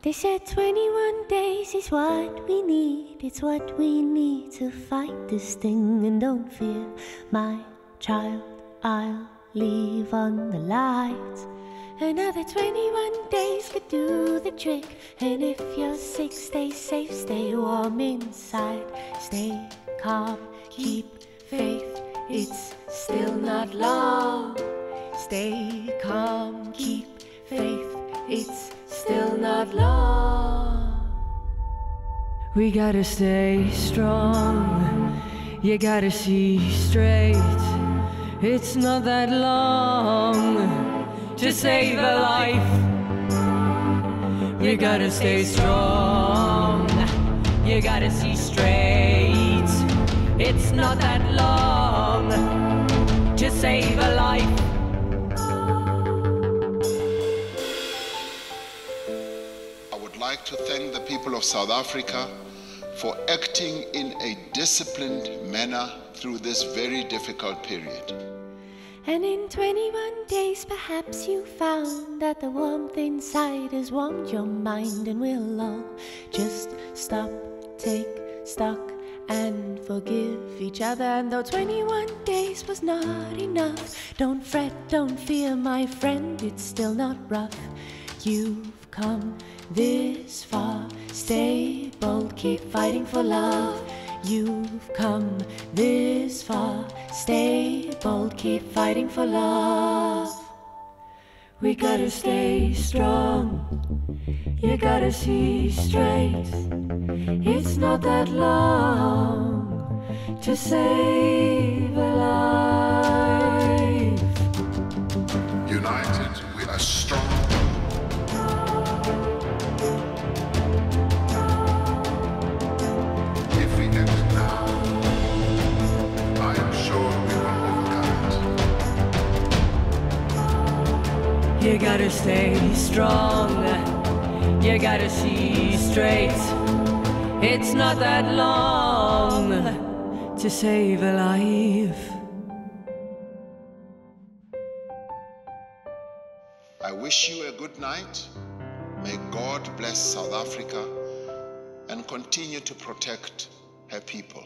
They said 21 days is what we need, it's what we need to fight this thing. And don't fear, my child, I'll leave on the lights. Another 21 days could do the trick. And if you're sick, stay safe, stay warm inside. Stay calm, keep faith, it's still not long. Stay calm, keep faith, it's still not long. We gotta stay strong, you gotta see straight. It's not that long to save a life. You gotta stay strong, you gotta see straight. It's not that long to save a like to thank the people of South Africa for acting in a disciplined manner through this very difficult period. And in 21 days, perhaps you found that the warmth inside has warmed your mind, and we'll all just stop, take stock, and forgive each other. And though 21 days was not enough, don't fret, don't fear, my friend, it's still not rough. You've come this far, stay bold, keep fighting for love. You've come this far. Stay bold, keep fighting for love. We gotta stay strong. You gotta see straight. It's not that long to save a life. United, we are strong. You gotta stay strong, you gotta see straight. It's not that long to save a life. I wish you a good night. May God bless South Africa and continue to protect her people.